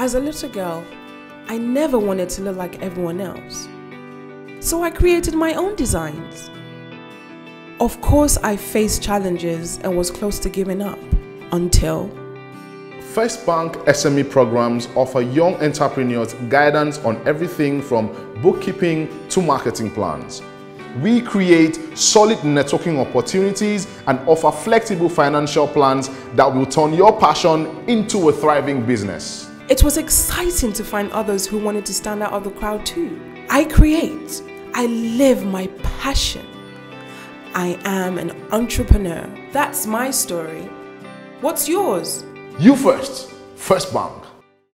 As a little girl, I never wanted to look like everyone else. So I created my own designs. Of course, I faced challenges and was close to giving up until First Bank SME programs offer young entrepreneurs guidance on everything from bookkeeping to marketing plans. We create solid networking opportunities and offer flexible financial plans that will turn your passion into a thriving business. It was exciting to find others who wanted to stand out of the crowd too. I create, I live my passion. I am an entrepreneur. That's my story. What's yours? You first, First Bank.